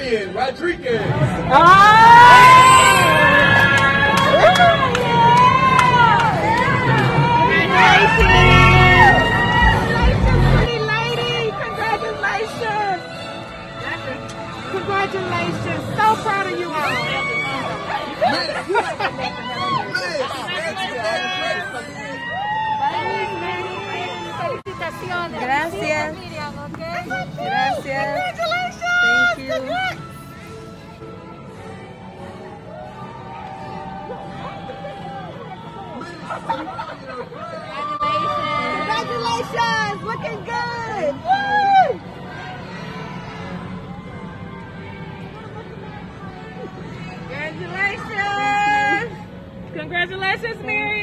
Miss Rodriguez. Congratulations. Congratulations. Looking good. Congratulations. Congratulations, Miriam.